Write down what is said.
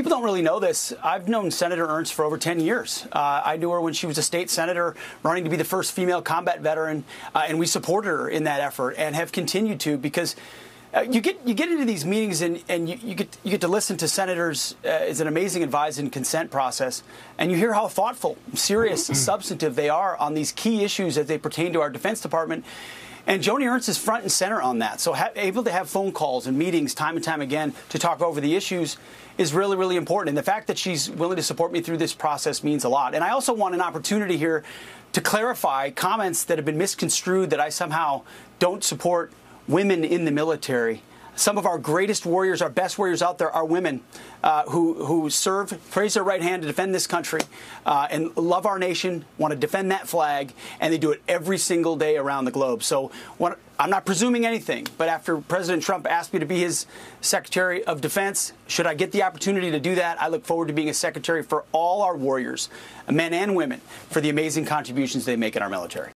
People don't really know this. I've known Senator Ernst for over 10 years. Uh, I knew her when she was a state senator running to be the first female combat veteran, uh, and we supported her in that effort and have continued to because. Uh, you get you get into these meetings and, and you, you get you get to listen to senators. Uh, it's an amazing advise and consent process, and you hear how thoughtful, serious, substantive they are on these key issues as they pertain to our Defense Department. And Joni Ernst is front and center on that. So ha- able to have phone calls and meetings time and time again to talk over the issues is really, really important. And the fact that she's willing to support me through this process means a lot. And I also want an opportunity here to clarify comments that have been misconstrued that I somehow don't support women in the military some of our greatest warriors, our best warriors out there are women uh, who, who serve, raise their right hand to defend this country uh, and love our nation, want to defend that flag, and they do it every single day around the globe. So what, I'm not presuming anything, but after President Trump asked me to be his Secretary of Defense, should I get the opportunity to do that, I look forward to being a secretary for all our warriors, men and women, for the amazing contributions they make in our military.